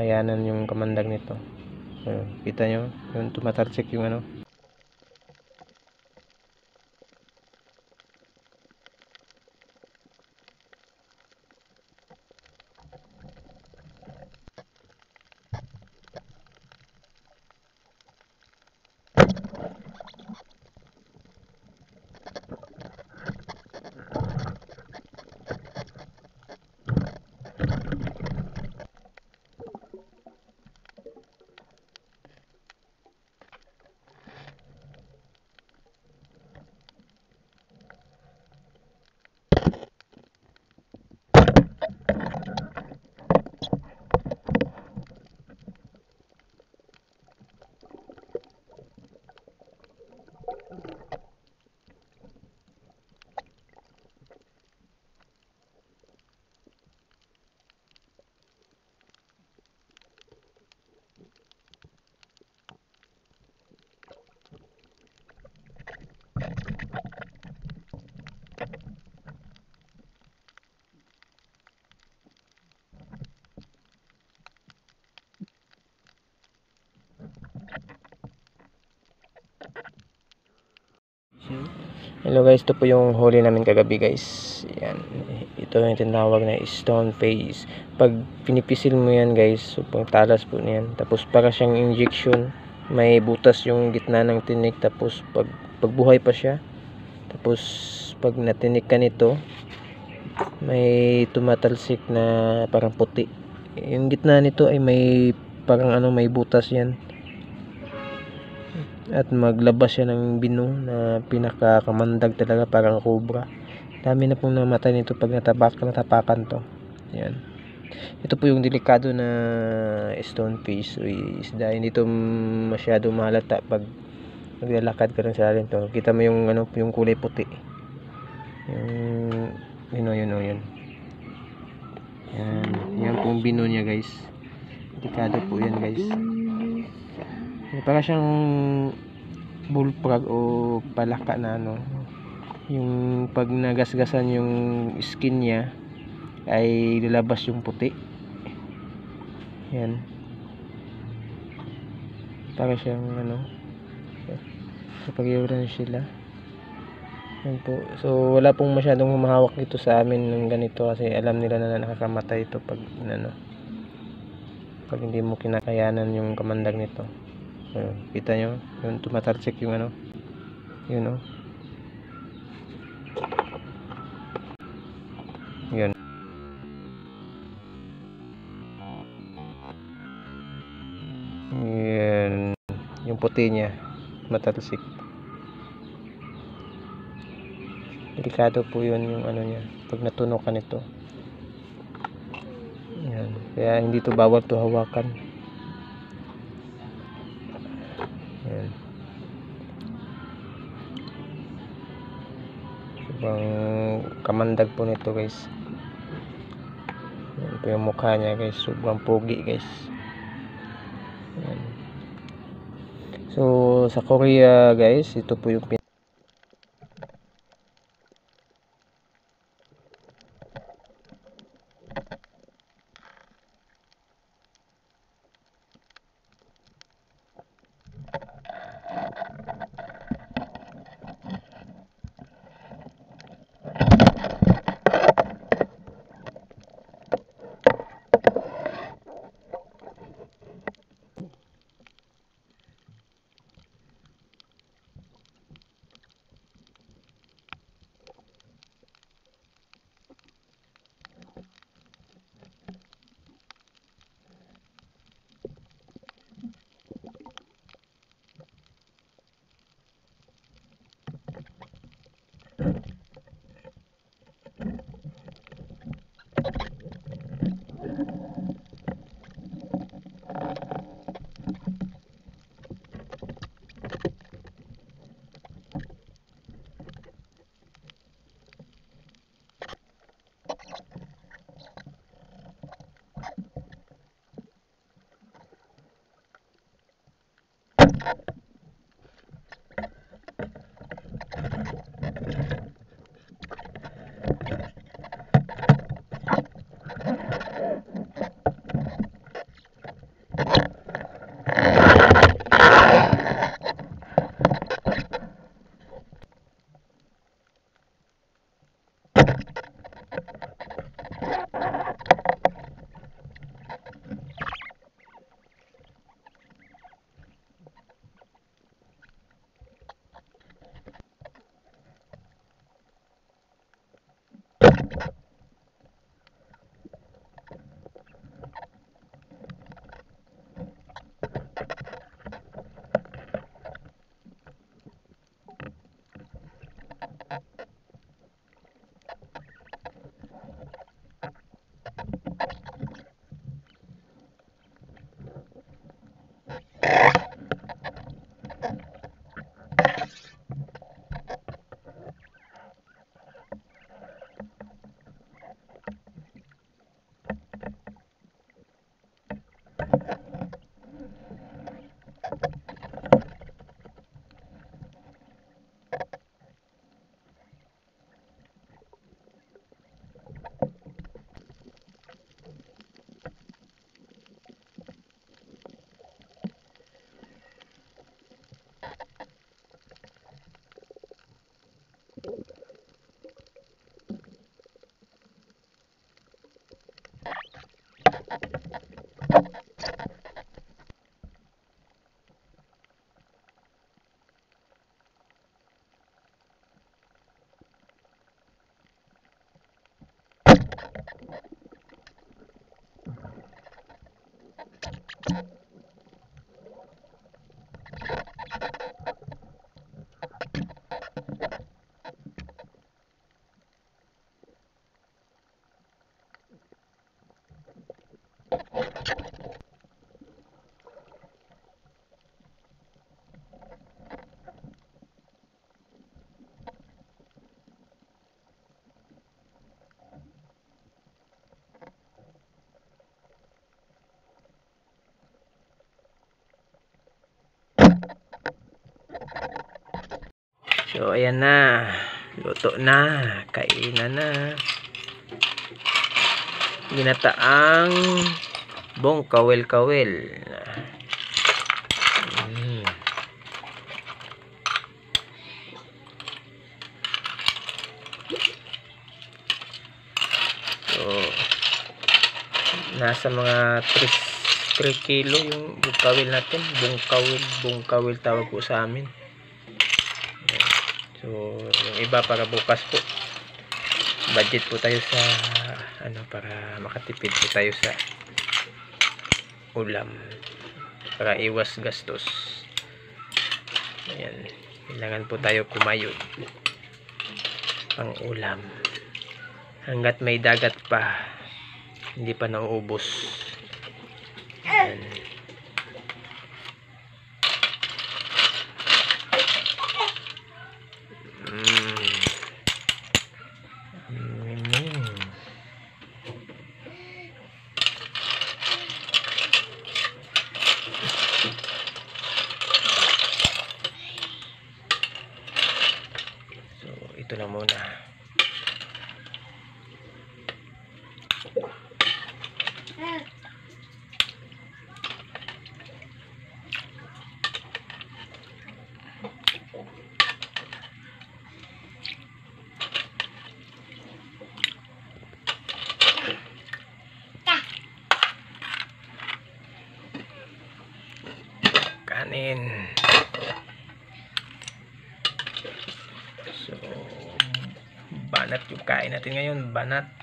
kinakayanan yung kamandag nito. Ayun, kita nyo? Yung tumatalsik yung ano. Hello guys, ito po yung huli namin kagabi guys. Yan. Ito yung tinawag na stone face. Pag pinipisil mo yan guys, so pang talas po niyan. Tapos para siyang injection, may butas yung gitna ng tinik. Tapos pag pagbuhay pa siya, tapos pag natinik ka nito, may tumatalsik na parang puti. Yung gitna nito ay may parang ano, may butas yan at maglabas siya ng bino na pinakakamandag talaga parang cobra. Dami na pong namatay nito pag natapak, natapakan to. Yan ito po yung delikado na stonefish o isda. Hindi to masyado mahalata pag naglalakad ka rin sa alin to. Kita mo yung ano yung kulay puti. Yung yun o yun o yun. Yan yan pong bino niya guys. Delikado po yan guys. Para siyang bullfrog o palaka na ano yung pag nagasgasan yung skin niya ay lalabas yung puti. Yan. Para siyang ano sa pagyuran sila. Yan po. So wala pong masyadong humahawak dito sa amin ng ganito kasi alam nila na nakakamatay ito pag ano pag hindi mo kinakayanan yung kamandag nito Ayun, kita nyo? Yung tumatalsik yung ano. Yun o. Oh. Yun. Yan. Yung puti niya. Matalsik. Delikado po yun yung ano niya. Pag natunokan ito. Yan. Kaya hindi to bawal to hawakan. Sobrang kamandag po nito guys. Ayan po yung mukha niya guys. Sobrang pogi guys. Ayan. So sa Korea guys, ito po yung you So, ayan na. Luto na. Kainan na. Ginataang bong kawel-kawel. Mm. So, nasa mga 3, 3 kilo yung bungkawil natin. Bungkawil, bungkawil tawag po sa amin. So, yung iba para bukas po. Budget po tayo sa ano para makatipid po tayo sa ulam para iwas gastos. Ayan. Kailangan po tayo kumayod pang ulam. Hanggat may dagat pa, hindi pa nauubos. Ayan. Mm. Mm. So, ito na muna. Kanin. So, banat yung kain natin ngayon. Banat.